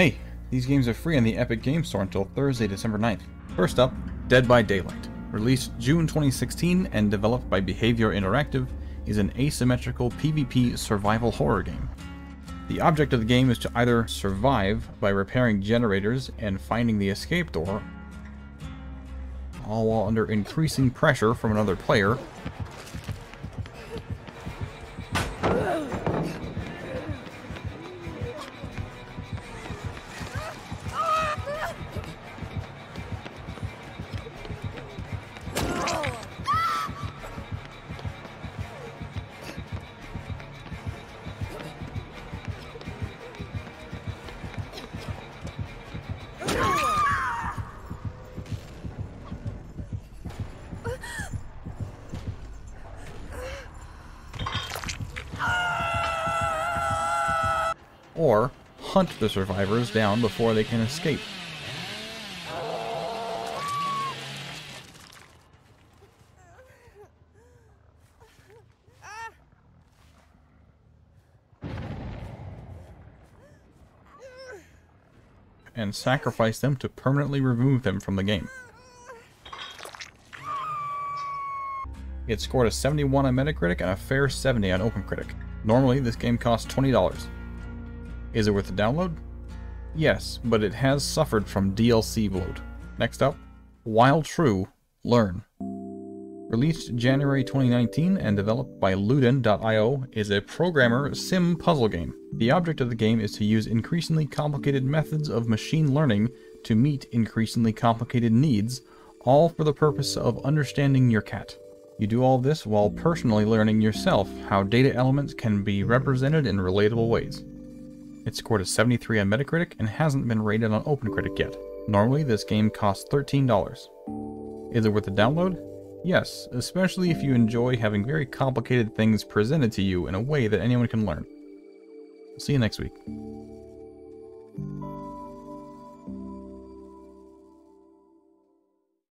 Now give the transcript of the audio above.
Hey, these games are free on the Epic Games Store until Thursday, December 9th. First up, Dead by Daylight. Released June 2016 and developed by Behaviour Interactive, is an asymmetrical PvP survival horror game. The object of the game is to either survive by repairing generators and finding the escape door, all while under increasing pressure from another player, or hunt the survivors down before they can escape. and sacrifice them to permanently remove them from the game. It scored a 71 on Metacritic and a fair 70 on OpenCritic. Normally, this game costs $20. Is it worth the download? Yes, but it has suffered from DLC bloat. Next up, While True, Learn. Released January 2019 and developed by Luden.io, is a programmer sim puzzle game. The object of the game is to use increasingly complicated methods of machine learning to meet increasingly complicated needs, all for the purpose of understanding your cat. You do all this while personally learning yourself how data elements can be represented in relatable ways. It scored a 73 on Metacritic and hasn't been rated on OpenCritic yet. Normally, this game costs $13. Is it worth a download? Yes, especially if you enjoy having very complicated things presented to you in a way that anyone can learn. See you next week.